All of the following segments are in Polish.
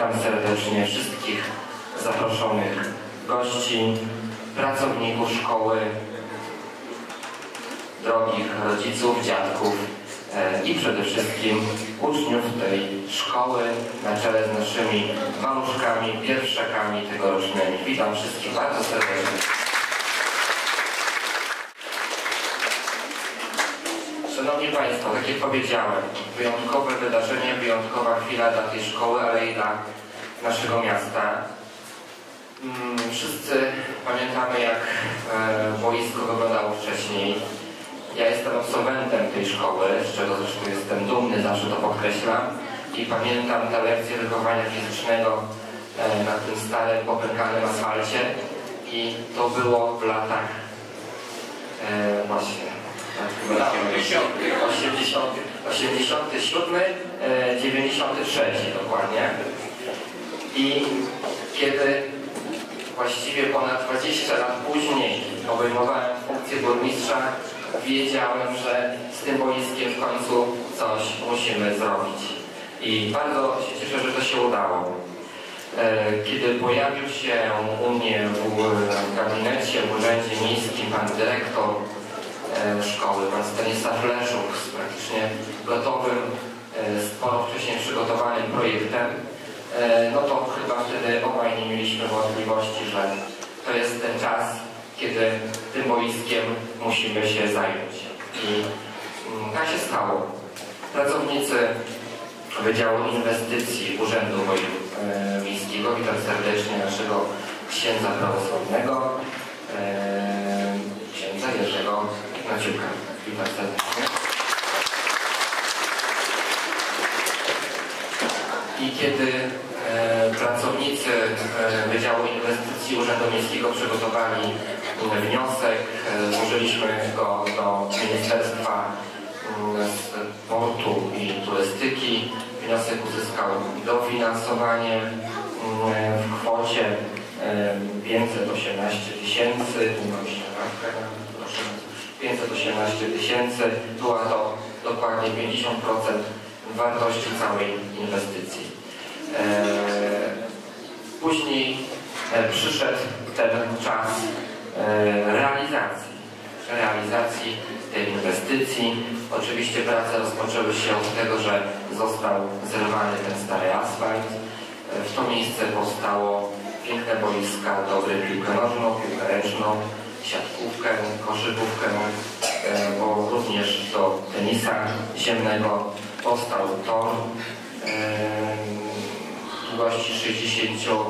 Witam serdecznie wszystkich zaproszonych gości, pracowników szkoły, drogich rodziców, dziadków e, i przede wszystkim uczniów tej szkoły na czele z naszymi maluszkami, pierwszakami tegorocznymi. Witam wszystkich bardzo serdecznie. Szanowni Państwo, tak jak powiedziałem, wyjątkowe wydarzenie, wyjątkowa chwila dla tej szkoły, ale i dla naszego miasta. Mm, Wszyscy pamiętamy, jak e, boisko wyglądało wcześniej. Ja jestem absolwentem tej szkoły, z czego zresztą jestem dumny, zawsze to podkreślam. I pamiętam te lekcje wychowania fizycznego e, na tym starym, popękanym asfalcie. I to było w latach 80, 80, 87, 96 dokładnie. I kiedy właściwie ponad 20 lat później obejmowałem funkcję burmistrza, wiedziałem, że z tym boiskiem w końcu coś musimy zrobić. I bardzo się cieszę, że to się udało. E, kiedy pojawił się u mnie w gabinecie, w Urzędzie Miejskim pan dyrektor szkoły, pan Stanisław Leszuk z praktycznie gotowym, e, sporo wcześniej przygotowanym projektem, e, no to chyba wtedy obaj nie mieliśmy wątpliwości, że to jest ten czas, kiedy tym boiskiem musimy się zająć. I mm, tak się stało. Pracownicy Wydziału Inwestycji Urzędu e, Miejskiego, witam serdecznie naszego księdza prawosławnego, e, księdza Jerzego Witam serdecznie. I kiedy e, pracownicy e, Wydziału Inwestycji Urzędu Miejskiego przygotowali m, wniosek, e, złożyliśmy go do Ministerstwa Sportu i Turystyki. Wniosek uzyskał dofinansowanie m, w kwocie e, 518 tysięcy. Tu mam proszę. 518 tysięcy. Była to dokładnie 50% wartości całej inwestycji. E, Później e, przyszedł ten czas e, realizacji, realizacji tej inwestycji. Oczywiście prace rozpoczęły się od tego, że został zerwany ten stary asfalt. W to miejsce powstało piękne boiska, dobre piłkę nożną, piłkę ręczną, siatkówkę, koszykówkę, e, bo również do tenisa ziemnego powstał tor e, długości 60,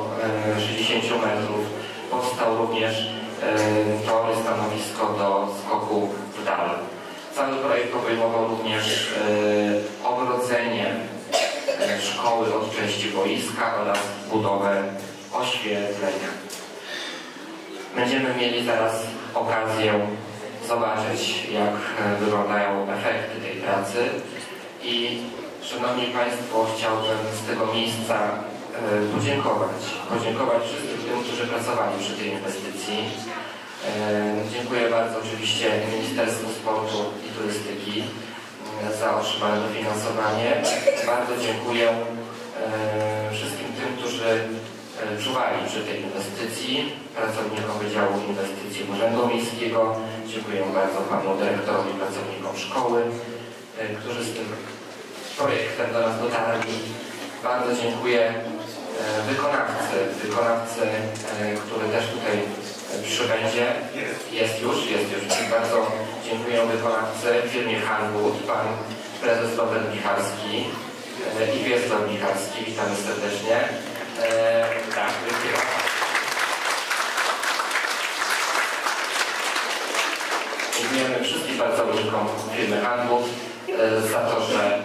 e, 60 metrów. Powstał również e, tor stanowisko do skoku w dal. Cały projekt obejmował również e, ogrodzenie e, szkoły od części boiska oraz budowę oświetlenia. Będziemy mieli zaraz okazję zobaczyć, jak e, wyglądają efekty tej pracy. I Szanowni Państwo, chciałbym z tego miejsca e, podziękować. Podziękować wszystkim tym, którzy pracowali przy tej inwestycji. E, Dziękuję bardzo oczywiście Ministerstwu Sportu i Turystyki za otrzymane dofinansowanie. Bardzo dziękuję wszystkim tym, którzy czuwali przy tej inwestycji, pracownikom Wydziału Inwestycji Urzędu Miejskiego. Dziękuję bardzo panu dyrektorowi, pracownikom szkoły, e, którzy z tym projektem do nas dotarli. Bardzo dziękuję e, wykonawcy, wykonawcy, e, który też tutaj przybędzie. Jest już, jest już. Bardzo dziękuję wykonawcy firmie Hanwood, pan prezes Robert Michalski i Wiesław Michalski. Witamy serdecznie. Dziękujemy wszystkim pracownikom firmy Hanwood e, za to, że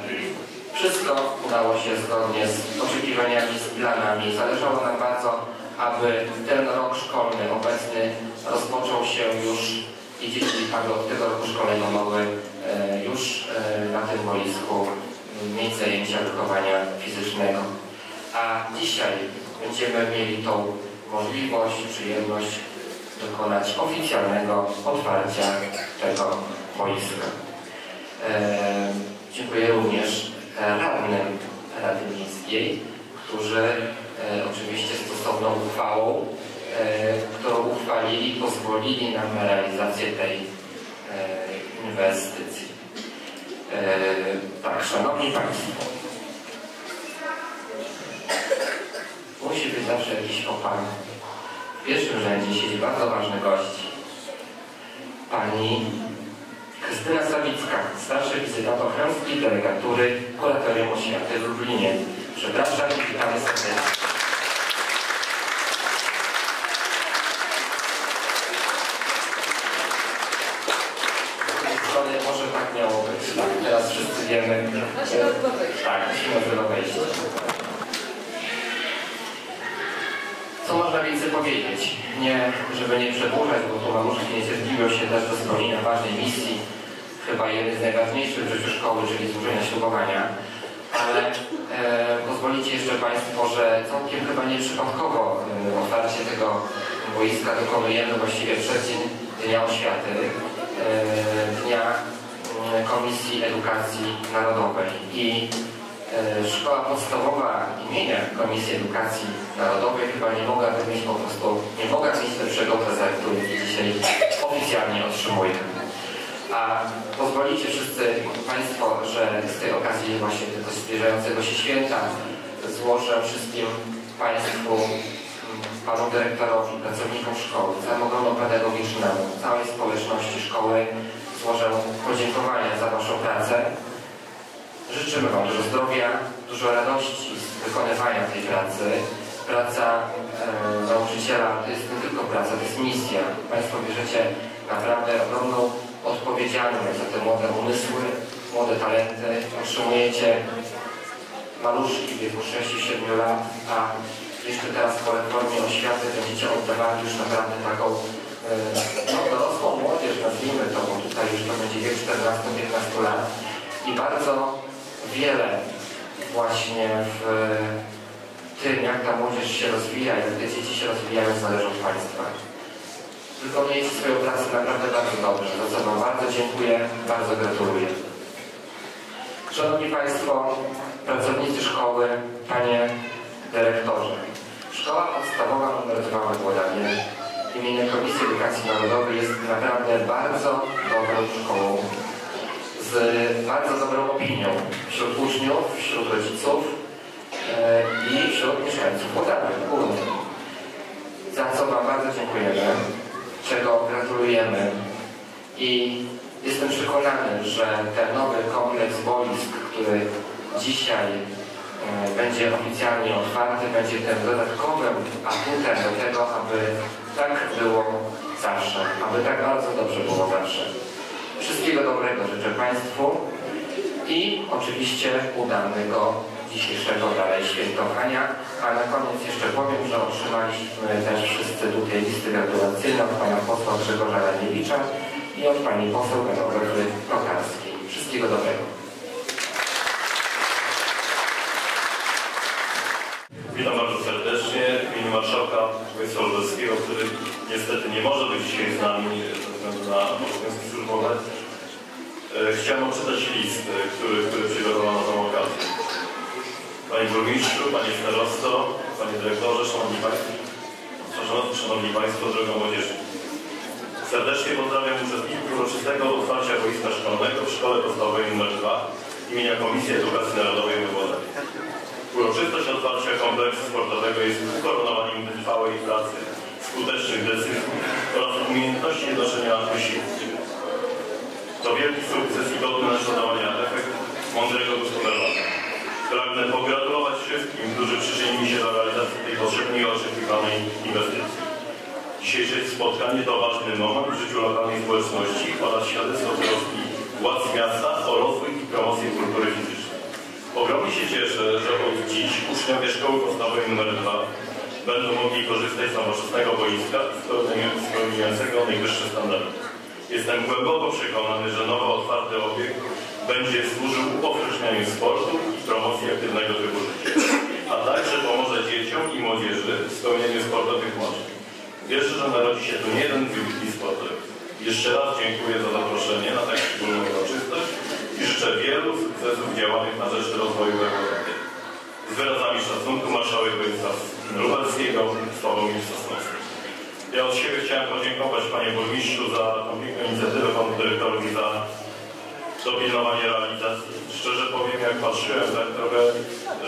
wszystko udało się zgodnie z oczekiwaniami, z planami. Zależało nam bardzo, aby ten rok szkolny obecny rozpoczął się już i dzieci aby od tego roku szkolnego mogły e, już e, na tym boisku mieć zajęcia wychowania fizycznego. A dzisiaj będziemy mieli tą możliwość, przyjemność dokonać oficjalnego otwarcia tego boiska. E, dziękuję również radnym Rady Miejskiej, którzy e, oczywiście stosowną uchwałą, e, którą uchwalili, pozwolili nam na realizację tej e, inwestycji. E, tak, Szanowni Państwo, musi być zawsze jakiś opan. W pierwszym rzędzie siedzi bardzo ważny gość. Pani Krystyna Sawicka, starszy wizytant ochręskiej delegatury Kuratorium Oświaty w Lublinie. Przepraszam i witamy serdecznie. Z drugiej strony może tak miało być. Tak, teraz wszyscy wiemy. e, Tak, musimy chyba wejść. Co można więcej powiedzieć? Nie, żeby nie przedłużać, bo tu mamuszki niecierpliwią się też do spełnienia ważnej misji, chyba jednej z najważniejszych w życiu szkoły, czyli złożenia ślubowania. Ale e, pozwolicie jeszcze Państwo, że całkiem chyba nieprzypadkowo e, otwarcie tego boiska dokonujemy właściwie przed dzień Dnia Oświaty, e, Dnia mm, Komisji Edukacji Narodowej. I Szkoła podstawowa imienia Komisji Edukacji Narodowej chyba nie mogłaby mieć po prostu, nie mogła mieć lepszego prezentu, jaki dzisiaj oficjalnie otrzymuje. A pozwolicie wszyscy Państwo, że z tej okazji właśnie tego zbliżającego się święta złożę wszystkim Państwu, mm, Panu Dyrektorowi, pracownikom szkoły, całemu pedagogicznemu, całej społeczności szkoły złożę podziękowania za Waszą pracę, Życzymy Wam dużo zdrowia, dużo radości z wykonywania tej pracy. Praca e, nauczyciela to jest nie tylko praca, to jest misja. Państwo bierzecie naprawdę ogromną odpowiedzialność za te młode umysły, młode talenty. Otrzymujecie maluszki w wieku 6-7 lat, a jeszcze teraz po reformie oświaty będziecie oddawali już naprawdę taką e, no, dorosłą młodzież, nazwijmy to, bo tutaj już to będzie wiek 14-15 lat. I bardzo wiele właśnie w tym, jak ta młodzież się rozwija, jak te dzieci się rozwijają, zależy od Państwa. Wykonujecie swoją pracę naprawdę bardzo dobrze, za co Wam bardzo dziękuję, bardzo gratuluję. Szanowni Państwo, pracownicy szkoły, Panie Dyrektorze. Szkoła podstawowa nr 2 w Włodawie imienia Komisji Edukacji Narodowej jest naprawdę bardzo dobrą szkołą z bardzo dobrą opinią wśród uczniów, wśród rodziców e, i wśród mieszkańców Włodawy ogólnie. Za co Wam bardzo dziękujemy, czego gratulujemy i jestem przekonany, że ten nowy kompleks boisk, który dzisiaj e, będzie oficjalnie otwarty, będzie tym dodatkowym atutem do tego, aby tak było zawsze, aby tak bardzo dobrze było zawsze. Wszystkiego dobrego życzę Państwu i oczywiście udanego dzisiejszego dalej świętowania. A na koniec jeszcze powiem, że otrzymaliśmy też wszyscy tutaj listy gratulacyjne od Pana posła Grzegorza Raniewicza i od Pani poseł Genowefy Tokarskiej. Wszystkiego dobrego. Witam bardzo serdecznie w imieniu Marszałka Lubelskiego, który niestety nie może być dzisiaj z nami względu na obowiązki służbowe. E, Chciałem odczytać list, e, który, który przygotowano na tą okazję. Panie Burmistrzu, Panie Starosto, Panie Dyrektorze, Szanowni Państwo, Szanowni Państwo, droga młodzieży. Serdecznie pozdrawiam uczestników uroczystego otwarcia boiska szkolnego w Szkole Podstawowej nr 2 imienia Komisji Edukacji Narodowej w Włodawie. Uroczystość otwarcia kompleksu sportowego jest ukoronowaniem wytrwałej pracy, skutecznych decyzji oraz umiejętności jednoczenia wysiłku. To wielki sukces i godny naśladowania efekt mądrego gospodarowania. Pragnę pogratulować wszystkim, którzy przyczynili się do realizacji tej potrzebnej i oczekiwanej inwestycji. Dzisiejsze spotkanie to ważny moment w życiu lokalnej społeczności oraz świadectwo troski władz miasta o rozwój i promocję kultury fizycznej. Ogromnie się cieszę, że od dziś uczniowie szkoły podstawowej nr 2 będą mogli korzystać z nowoczesnego boiska spełniającego najwyższe standardy. Jestem głęboko przekonany, że nowo otwarty obiekt będzie służył upowszechnianiu sportu i promocji aktywnego trybu życia, a także pomoże dzieciom i młodzieży w spełnieniu sportowych marzeń. Wierzę, że narodzi się tu nie jeden wybitny sportowiec. Jeszcze raz dziękuję za zaproszenie na tak wspólną uroczystość i życzę wielu sukcesów działanych na rzecz rozwoju Europy. Wyrazami szacunku marszałek województwa lubelskiego Sławomir Sosnowski. Ja od siebie chciałem podziękować panie burmistrzu za tą piękną inicjatywę, panu dyrektorowi za dopilnowanie realizacji. Szczerze powiem, jak patrzyłem, tak trochę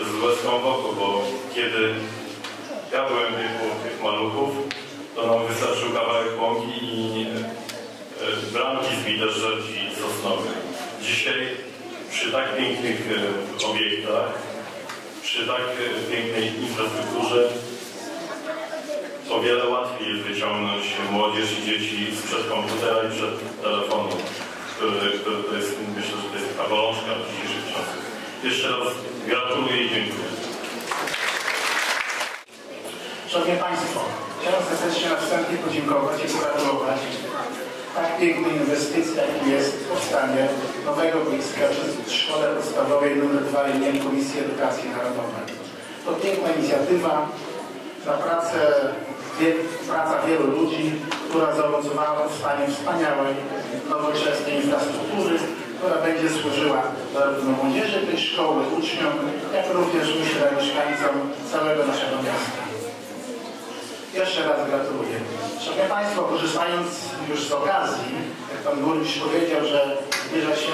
z łezką w oku, bo kiedy ja byłem wieku tych maluchów, to nam wystarczył kawałek łąki i e, bramki z żerci sosnowych. Dzisiaj przy tak pięknych e, obiektach, przy tak pięknej infrastrukturze o wiele łatwiej jest wyciągnąć młodzież i dzieci sprzed komputera i przed telefonu, który, który to jest, myślę, że to jest taka bolączka dzisiejszych czasach. Jeszcze raz gratuluję i dziękuję. Szanowni Państwo, chciałem serdecznie na wstępie podziękować i pogratulować tak pięknej inwestycji, jakim jest powstanie nowego boiska przy Szkole Podstawowej nr 2 im. Komisji Edukacji Narodowej. To piękna inicjatywa za pracę, praca wielu ludzi, która zaowocowała powstaniem wspaniałej, nowoczesnej infrastruktury, która będzie służyła zarówno młodzieży tej szkoły, uczniom, jak również myślę mieszkańcom całego naszego miasta. Jeszcze raz gratuluję. Szanowni Państwo, korzystając już z okazji, jak Pan Burmistrz powiedział, że zbliża się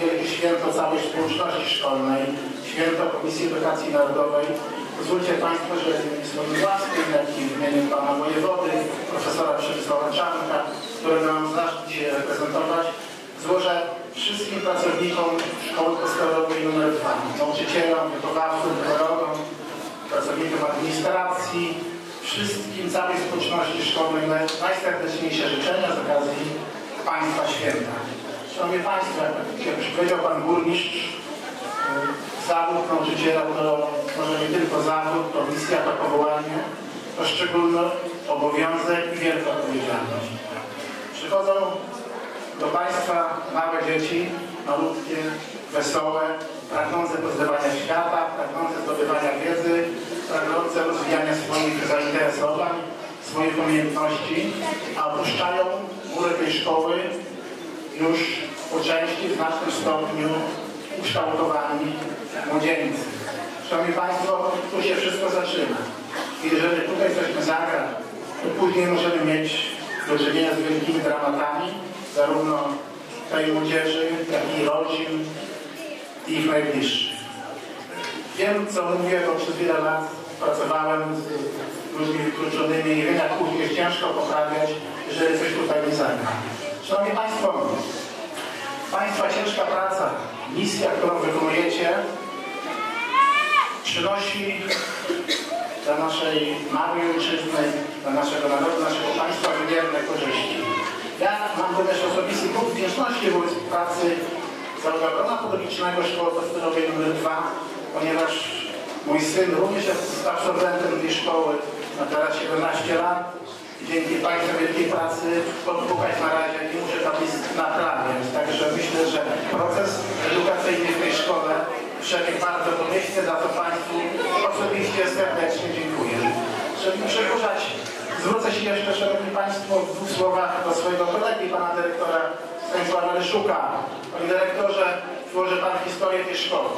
wielkie święto całej społeczności szkolnej, święto Komisji Edukacji Narodowej, pozwólcie Państwo, że w swoim własnym, jak i w imieniu Pana Wojewody, profesora Przemysława Czarnka, którego mam zaszczyt dzisiaj reprezentować, złożę wszystkim pracownikom Szkoły Podstawowej nr 2, nauczycielom, wychowawcom, pedagogom, pracownikom administracji, wszystkim, całej społeczności szkolnej naj- najserdeczniejsze życzenia z okazji Państwa Święta. Szanowni Państwo, jak powiedział Pan Burmistrz, y, zawód nauczyciela to może nie tylko zawód, to misja, to powołanie, to szczególny obowiązek i wielka odpowiedzialność. Przychodzą do Państwa małe dzieci, malutkie, wesołe, pragnące poznawania świata, pragnące zdobywania wiedzy, pragnące rozwijania swoich zainteresowań, swoich umiejętności, a opuszczają mury tej szkoły już po części w znacznym stopniu ukształtowani młodzieńcy. Szanowni Państwo, tu się wszystko zaczyna. I jeżeli tutaj coś zagra, to później możemy mieć do czynienia z wielkimi dramatami, zarówno tej młodzieży, jak i rodzin i ich najbliższych. Wiem, co mówię, bo przez wiele lat pracowałem z ludźmi wykluczonymi i wiem, jak później jest ciężko poprawiać, jeżeli coś tutaj nie zajmie. Szanowni Państwo, Państwa ciężka praca, misja, którą wykonujecie, przynosi dla naszej małej ojczyzny, dla naszego narodu, naszego państwa wymierne korzyści. Ja mam również osobisty punkt wdzięczności wobec pracy Zarządu Ochrona Publicznego Szkoły Podstawowej nr 2 ponieważ mój syn również jest absolwentem tej szkoły, ma teraz 17 lat. Dzięki Państwa wielkiej pracy podpukać na razie nie muszę tablic naprawiać. Także myślę, że proces edukacyjny w tej szkole przebiegł bardzo pomyślnie, za to Państwu osobiście serdecznie dziękuję. Żeby nie zwrócę się jeszcze, Szanowni Państwo, w dwóch słowach do swojego kolegi, Pana Dyrektora Stanisława Lyszuka. Panie Dyrektorze, tworzy Pan historię tej szkoły.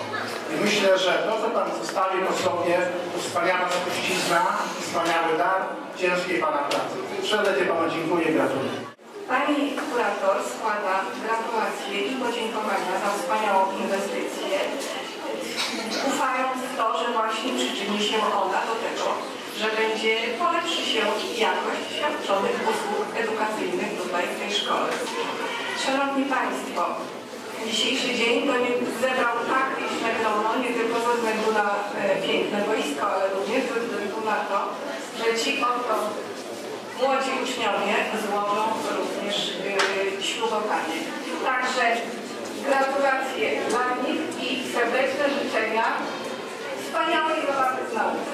I myślę, że to, co Pan zostawił po sobie, to wspaniała spuścizna, wspaniały dar ciężkiej Pana pracy. Serdecznie Panu dziękuję i gratuluję. Pani kurator składa gratulacje i podziękowania za wspaniałą inwestycję, ufając w to, że właśnie przyczyni się ona do tego, że będzie polepszy się jakość świadczonych usług edukacyjnych tutaj w tej szkole. Szanowni Państwo, dzisiejszy dzień to nie zebrał tak liczne grono, nie tylko ze względu na e, piękne boisko, ale również ze względu na to, że ci oto młodzi uczniowie złożą również yy, ślubowanie. Także gratulacje dla nich i serdeczne życzenia wspaniałej zabawy z nauką.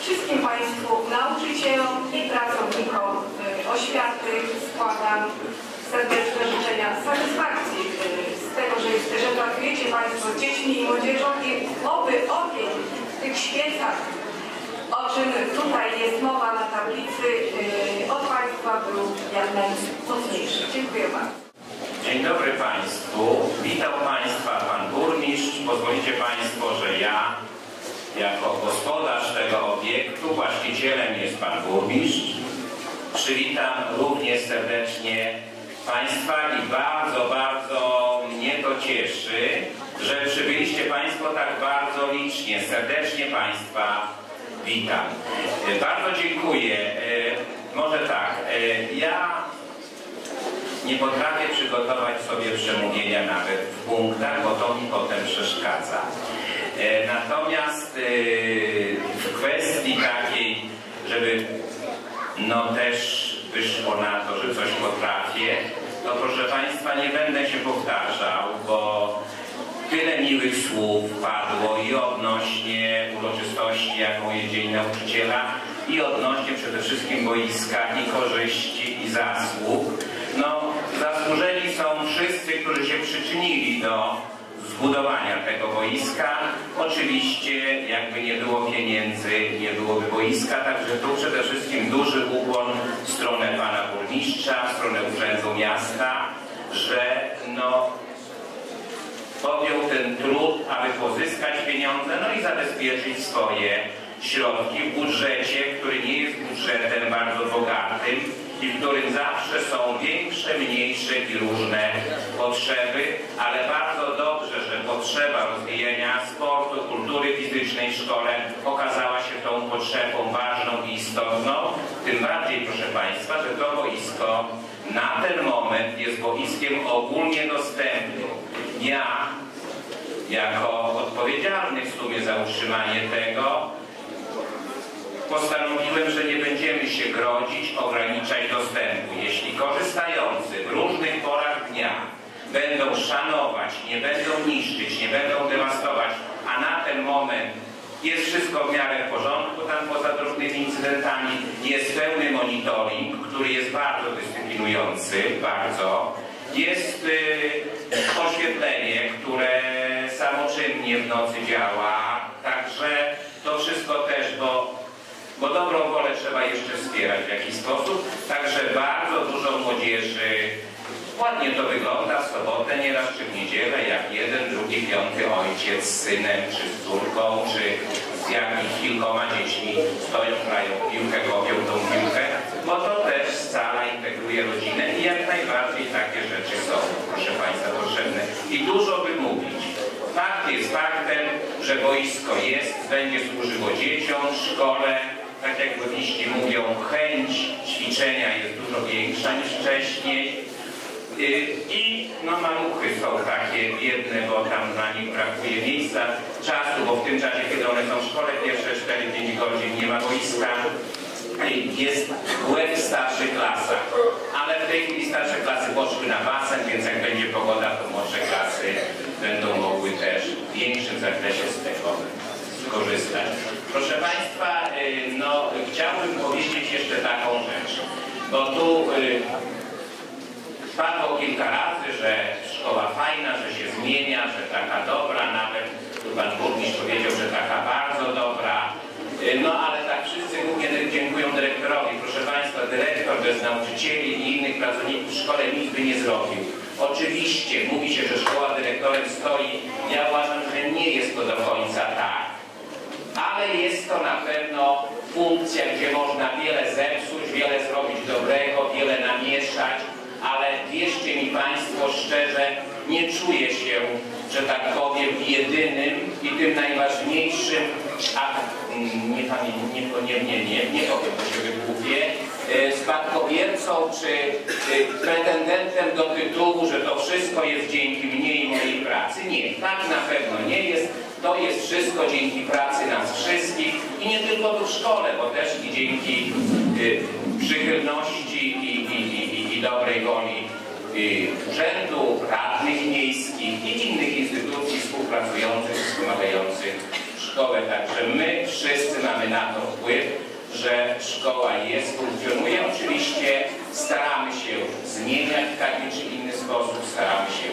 Wszystkim Państwu nauczycielom i pracownikom yy, oświaty składam serdeczne życzenia satysfakcji yy, z tego, że, że pracujecie Państwo z dziećmi i młodzieżą i oby ogień w tych świecach o czym tutaj jest mowa na tablicy, yy, od Państwa był jak najmocniejszy. Dziękuję bardzo. Dzień dobry Państwu. Witam Państwa Pan Burmistrz. Pozwolicie Państwo, że ja jako gospodarz tego obiektu, właścicielem jest Pan Burmistrz. Przywitam również serdecznie Państwa i bardzo, bardzo mnie to cieszy, że przybyliście Państwo tak bardzo licznie. Serdecznie Państwa witam. E, Bardzo dziękuję. E, Może tak, e, ja nie potrafię przygotować sobie przemówienia nawet w punktach, bo to mi potem przeszkadza. Natomiast w kwestii takiej, żeby no też wyszło na to, że coś potrafię, to proszę Państwa nie będę się powtarzał, bo tyle miłych słów padło i odnośnie uroczystości, jaką jest Dzień Nauczyciela i odnośnie przede wszystkim boiska i korzyści i zasług. No, zasłużeni są wszyscy, którzy się przyczynili do zbudowania tego boiska. Oczywiście, jakby nie było pieniędzy, nie byłoby boiska, także tu przede wszystkim duży ukłon w stronę pana burmistrza, w stronę urzędu miasta, że no, podjął ten trud, aby pozyskać pieniądze, no i zabezpieczyć swoje środki w budżecie, który nie jest budżetem bardzo bogatym i w którym zawsze są większe, mniejsze i różne potrzeby, ale bardzo dobrze, że potrzeba rozwijania sportu, kultury fizycznej w szkole okazała się tą potrzebą ważną i istotną. Tym bardziej, proszę Państwa, że to boisko na ten moment jest boiskiem ogólnie dostępnym. Ja jako odpowiedzialny w sumie za utrzymanie tego, postanowiłem, że nie będziemy się grodzić, ograniczać dostępu. Jeśli korzystający w różnych porach dnia będą szanować, nie będą niszczyć, nie będą dewastować, a na ten moment jest wszystko w miarę w porządku, tam poza drobnymi incydentami jest pełny monitoring, który jest bardzo dyscyplinujący, bardzo. Jest y, oświetlenie, które samoczynnie w nocy działa, także to wszystko też, bo bo dobrą wolę trzeba jeszcze wspierać w jakiś sposób. Także bardzo dużo młodzieży. Ładnie to wygląda w sobotę nieraz, czy w niedzielę, jak jeden, drugi, piąty ojciec z synem, czy z córką, czy z jakimiś kilkoma dziećmi stoją, grają piłkę, kopią tą piłkę, bo to też scala integruje rodzinę i jak najbardziej takie rzeczy są, proszę Państwa, potrzebne. I dużo by mówić. Fakt jest faktem, że boisko jest, będzie służyło dzieciom, szkole, tak jak burmistrzi mówią, chęć ćwiczenia jest dużo większa niż wcześniej. Y, I no maluchy są takie biedne, bo tam na nich brakuje miejsca, czasu, bo w tym czasie, kiedy one są w szkole, pierwsze 4-5 godzin nie ma boiska. Y, Jest łeb w starszych klasach, ale w tej chwili starsze klasy poszły na basen, więc jak będzie pogoda, to młodsze klasy będą mogły też w większym zakresie z tego skorzystać. Proszę Państwa, y, no, chciałbym powiedzieć jeszcze taką rzecz, bo tu y, padło kilka razy, że szkoła fajna, że się zmienia, że taka dobra, nawet tu Pan Burmistrz powiedział, że taka bardzo dobra. Y, No ale tak wszyscy głównie dziękują dyrektorowi. Proszę Państwa, dyrektor bez nauczycieli i innych pracowników w szkole nic by nie zrobił. Oczywiście mówi się, że szkoła dyrektorem stoi. Ja uważam, że nie jest to do końca tak ale jest to na pewno funkcja, gdzie można wiele zepsuć, wiele zrobić dobrego, wiele namieszać, ale wierzcie mi Państwo szczerze, nie czuję się, że tak powiem, jedynym i tym najważniejszym, a mm, nie pamiętam, nie, nie, nie, nie, nie powiem, to się e, spadkobiercą czy e, pretendentem do tytułu, że to wszystko jest dzięki mnie i mojej pracy. Nie, tak na pewno nie jest. To jest wszystko dzięki pracy nas wszystkich i nie tylko tu w szkole, bo też i dzięki y, przychylności i, i, i, i, dobrej woli y, urzędu, radnych miejskich i innych instytucji współpracujących, wspomagających szkołę. Także my wszyscy mamy na to wpływ, że szkoła jest, funkcjonuje. Oczywiście staramy się zmieniać w taki czy inny sposób, staramy się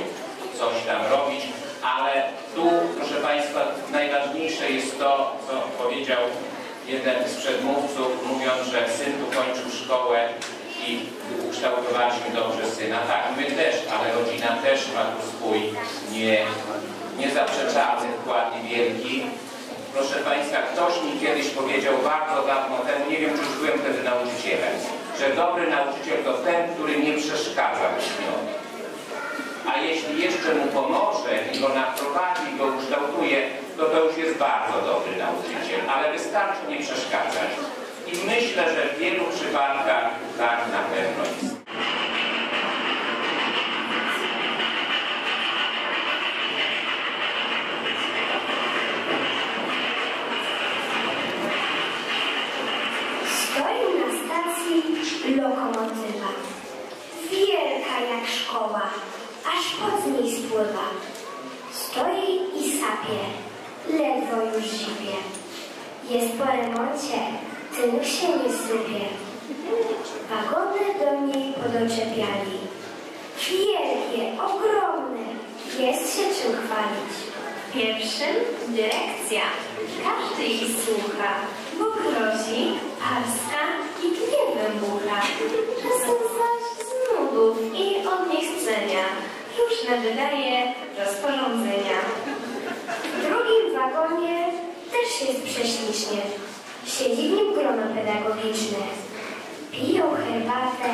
coś tam robić, ale tu, proszę Państwa, najważniejsze jest to, co powiedział jeden z przedmówców, mówiąc, że syn tu kończył szkołę i ukształtowaliśmy dobrze syna. Tak, my też, ale rodzina też ma tu swój nie, niezaprzeczalny wkład i wielki. Proszę Państwa, ktoś mi kiedyś powiedział bardzo dawno temu, nie wiem czy już byłem wtedy nauczycielem, że dobry nauczyciel to ten, który nie przeszkadza uczniowi. A jeśli jeszcze mu pomoże i go naprowadzi, go ukształtuje, to to już jest bardzo dobry nauczyciel, ale wystarczy nie przeszkadzać. I myślę, że w wielu przypadkach tak na pewno jest. Lokomotywa. Wielka jak szkoła, spływa. Stoi i sapie, ledwo już zipie. Jest po remoncie, tynk się nie sypie. Wagony do niej podoczepiali. Wielkie, ogromne, jest się czym chwalić. Pierwszym dyrekcja, każdy jej słucha, bo grozi parska i gniewem bucha. Czasem zaś z nudów i od niechcenia różne wydaje rozporządzenia. W drugim wagonie też jest prześlicznie. Siedzi w nim grono pedagogiczne. Piją herbatę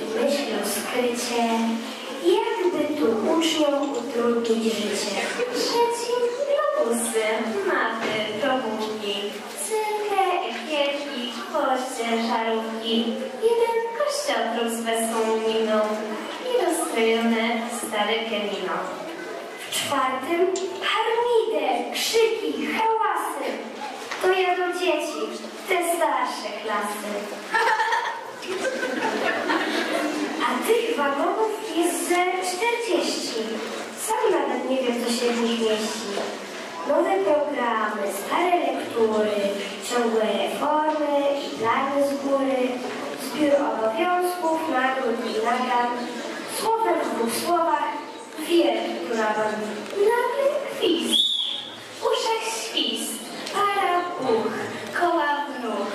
i myślą skrycie, jakby tu uczniom utrudnić życie. Trzecim globusy, mapy, probówki, cynkę, ekierki, gwoździe, żarówki. Jeden kościotrup z wesołą miną i rozstrojone pianino. W czwartym harmider, krzyki, hałasy. To jadą dzieci, te starsze klasy. A tych wagonów jest ze 40. Sam nawet nie wiem, co się w nich mieści. Nowe programy, stare lektury, ciągłe reformy i plany z góry, zbiór obowiązków, nagród i nagran, słowem w dwóch słowach, wielki kurawan. Nagle kwis, w uszach świst, para puch, koła w ruch,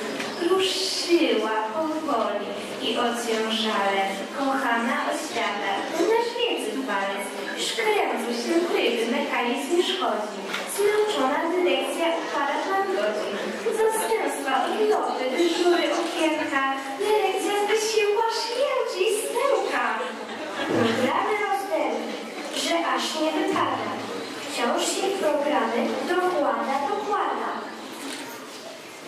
ruszyła powoli i ociążale, kochana oświata, nasz wiedzy walec, szkrejący się tryby, mechanizm już chodzi, zmęczona dyrekcja upada na godzin, zastępstwa, odloty, dyżury, okienka, dyrekcja wysiłła śmierci i stęka. Że aż nie wypada, wciąż się programy dokłada, dokłada.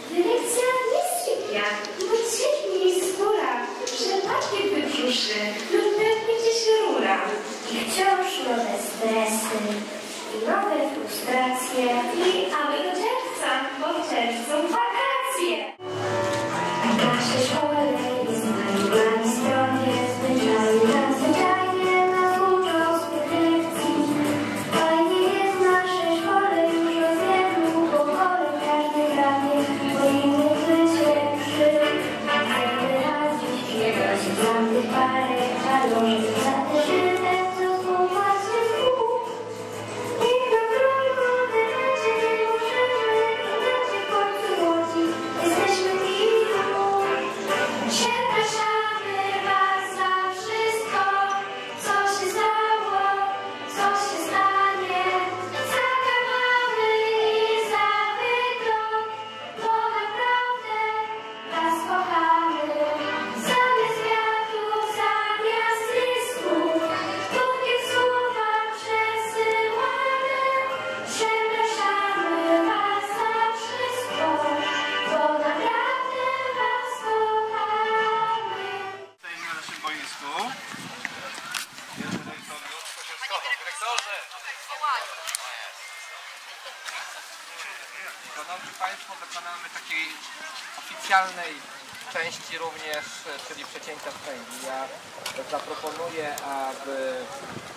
Dyrekcja nie sypia, bo ciepnie jej skóra, że papier wybrzuszy lub pewnie gdzieś rura. I wciąż nowe stresy i nowe frustracje. I aby do czerwca, bo w czerwcu wakacje. W naszej części również, czyli przecięcia wstęgi. Ja zaproponuję, aby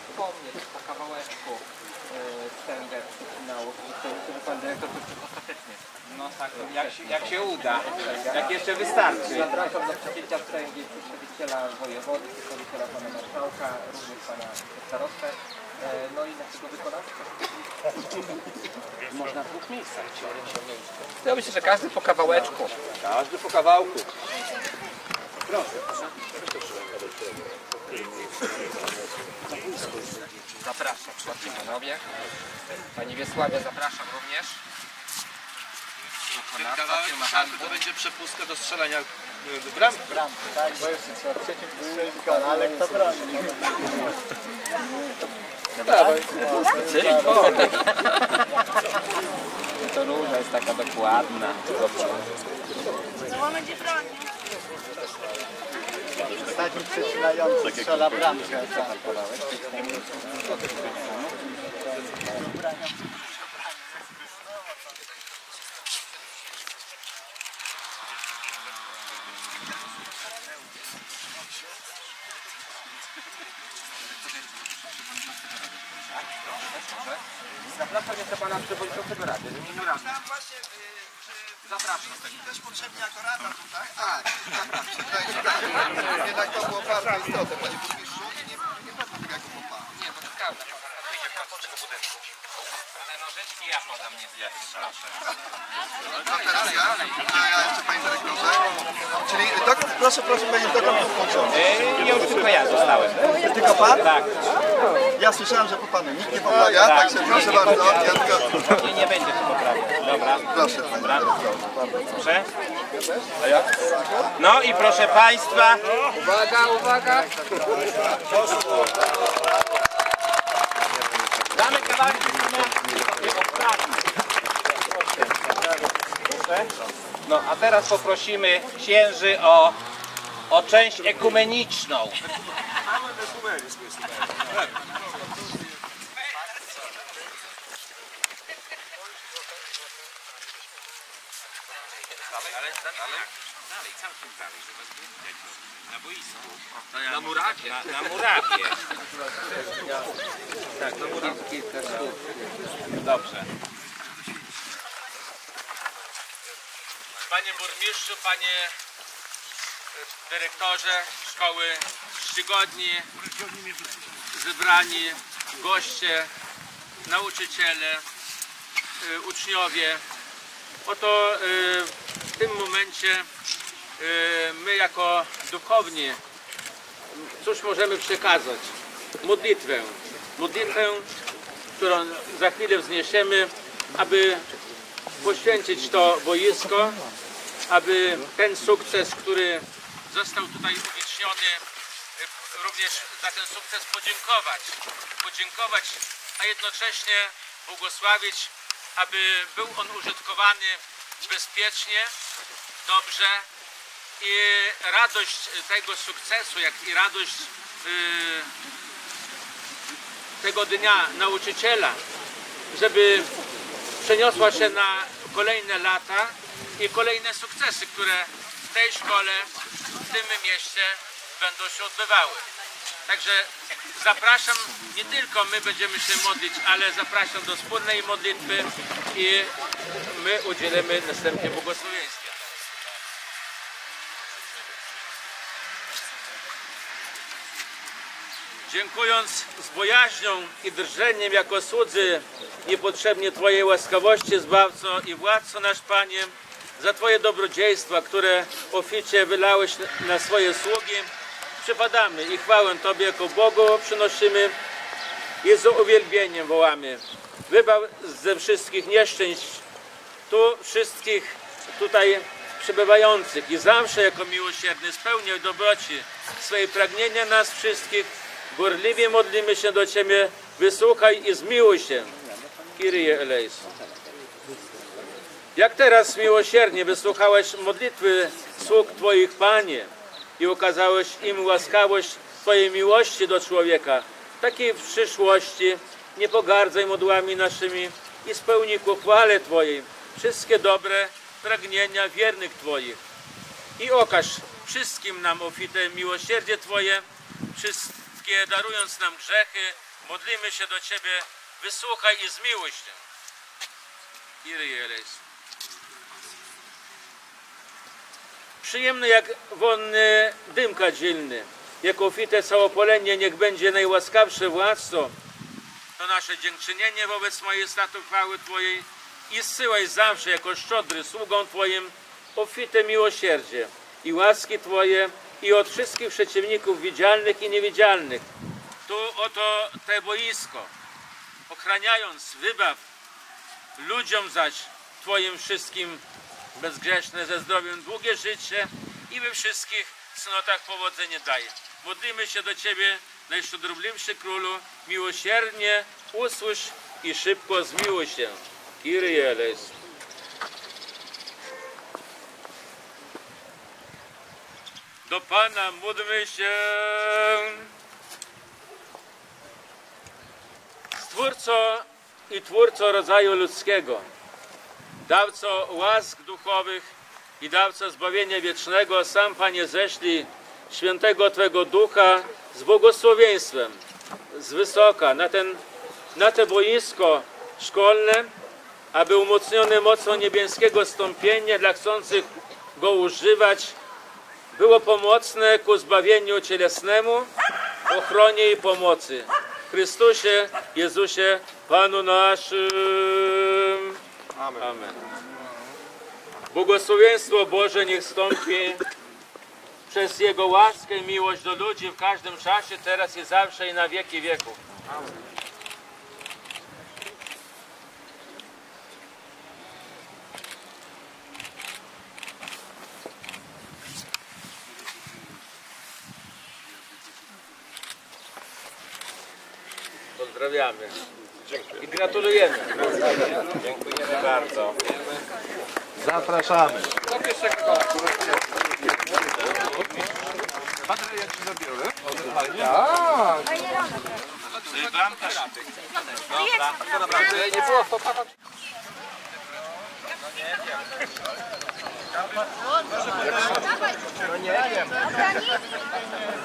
wspomnieć po kawałeczku e, wstęgę finału, który Pan Dyrektor to ostatecznie. No tak, jak, się- jak się uda, jak jeszcze wystarczy. Zapraszam do przecięcia wstęgi przedstawiciela wojewody, przedstawiciela pana marszałka, również pana starostę. E, No i naszego wykonawcę. Można w dwóch miejscach. Ja myślę, że każdy po kawałeczku. Każdy po kawałku. Zapraszam, proszę panowie. Pani Wiesławia zapraszam również. kawałek sprzętu to będzie przepustka do strzelania w bramkę. Tak, bo jest co, przeciw ale kto broni? To róża jest taka dokładna. Ostatni przecinający strzela bramkę. Zapraszam jeszcze pana przewodniczącego Rady. Zapraszam. też potrzebni jako rada tutaj? Tak, zapraszam. Jednak to było bardzo istotne, panie burmistrzu. I nie, nie będę tego jako popa. Nie, bo to prawda. Wyjdzie pan z tego budynku. Ale nożyczki ja podam, nie ja proszę. To teraz ja, a ja jeszcze panie dyrektorze. Czyli dokąd, proszę, proszę powiedzieć, dokąd tu włączony? Yy, nie już tylko ja zostałem. Tylko pan? Tak. Ja słyszałem, że po panu nikt nie poprawia, także proszę bardzo. Ja tylko, I nie będzie tu poprawy. Dobra. proszę dyrektorze. Proszę. No i proszę Państwa. Uwaga, uwaga. Damy kawałek. No a teraz poprosimy księży o, o część ekumeniczną. Ale, ale dalej, całkiem dalej, żeby was było widać na boisku. na murawie. Na, na murawie. tak, na murawie. Dobrze. Panie burmistrzu, panie e, dyrektorze szkoły Szczygodni, zebrani goście, nauczyciele, e, uczniowie. Oto e, w tym momencie e, my jako duchowni cóż możemy przekazać? Modlitwę. Modlitwę, którą za chwilę wzniesiemy, aby poświęcić to boisko, aby ten sukces, który został tutaj uwieczniony, y, również za ten sukces podziękować. Podziękować, a jednocześnie błogosławić, aby był on użytkowany bezpiecznie, dobrze i radość tego sukcesu, jak i radość y, tego dnia nauczyciela, żeby przeniosła się na kolejne lata i kolejne sukcesy, które w tej szkole, w tym mieście będą się odbywały. Także zapraszam, nie tylko my będziemy się modlić, ale zapraszam do wspólnej modlitwy i my udzielimy następnie błogosławieństwa. Dziękując z bojaźnią i drżeniem jako słudzy niepotrzebnie Twojej łaskawości, Zbawco i Władco nasz Panie, za Twoje dobrodziejstwa, które oficie wylałeś na swoje sługi, przypadamy i chwałę Tobie jako Bogu przynosimy i z uwielbieniem wołamy. Wybaw ze wszystkich nieszczęść tu wszystkich tutaj przebywających i zawsze jako miłosierny spełniaj dobroci swoje pragnienia nas wszystkich. Gorliwie modlimy się do Ciebie, wysłuchaj i zmiłuj się. Kyrie eleison. Jak teraz miłosiernie wysłuchałeś modlitwy sług Twoich, Panie, i okazałeś im łaskawość Twojej miłości do człowieka, takiej w przyszłości nie pogardzaj modłami naszymi i spełnij ku chwale Twojej wszystkie dobre pragnienia wiernych Twoich. I okaż wszystkim nam ofite miłosierdzie Twoje, wszystkie darując nam grzechy, modlimy się do Ciebie, wysłuchaj i zmiłuj się. Kyrie eleison. Przyjemny jak wonny dym kadzilny, jak ofite całopolenie, niech będzie najłaskawsze władco. To nasze dziękczynienie wobec majestatu chwały Twojej i zsyłaj zawsze jako szczodry sługą Twoim ofite miłosierdzie i łaski Twoje i od wszystkich przeciwników widzialnych i niewidzialnych. Tu oto te boisko, ochraniając, wybaw ludziom zaś Twoim wszystkim bezgrzeszne, ze zdrowiem długie życie i we wszystkich cnotach powodzenie daje. Modlimy się do Ciebie, najszczodrobliwszy Królu, miłosiernie usłysz i szybko zmiłuj się. Kyrie eleison. Do Pana módlmy się. Stwórco i Twórco rodzaju ludzkiego, dawco łask duchowych i dawco zbawienia wiecznego, sam Panie ześlij świętego Twego Ducha z błogosławieństwem z wysoka na, ten, na te boisko szkolne, aby umocnione mocą niebieskiego stąpienia dla chcących go używać było pomocne ku zbawieniu cielesnemu, ochronie i pomocy. Chrystusie, Jezusie, Panu naszym. Amen. Amen. Błogosławieństwo Boże niech stąpi przez Jego łaskę i miłość do ludzi w każdym czasie, teraz i zawsze i na wieki wieków. Pozdrawiamy. I gratulujemy. Dziękujemy bardzo. Zapraszamy. Nie było w popapa. No nie wiem.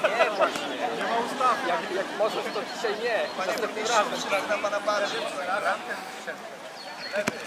Nie właśnie. Nie ma ustaw. Jak, jak możesz to dzisiaj nie. Następnym razem. Pragnę pana bardziej. Masz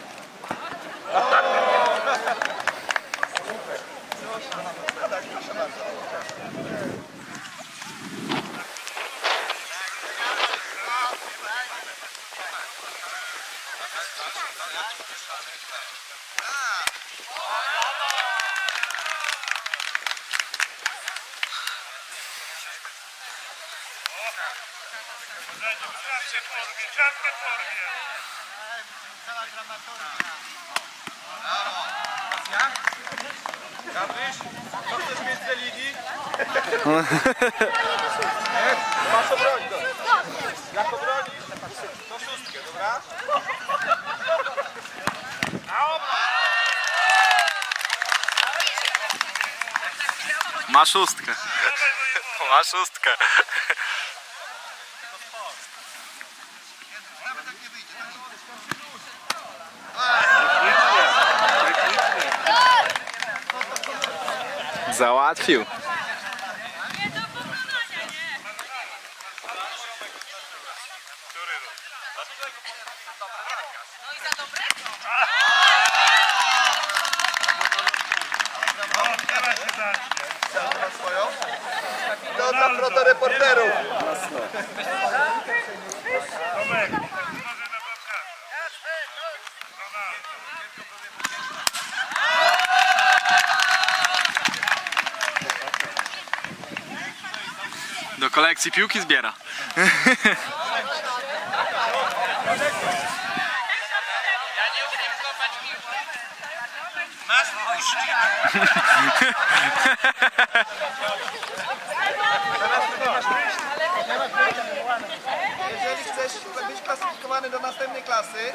Ma szóstkę. Ma szóstkę. Załatwił. Do kolekcji piłki zbiera. Jeżeli chcesz być klasyfikowany do następnej klasy,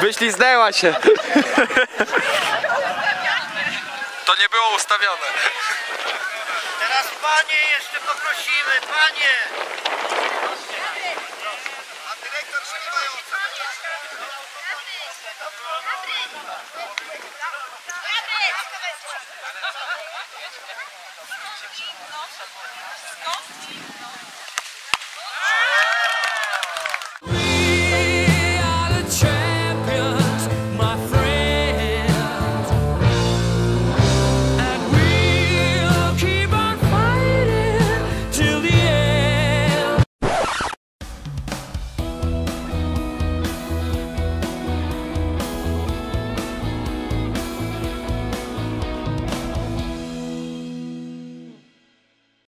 Wyśliznęła się. Ustawione. Teraz panie jeszcze poprosimy, panie!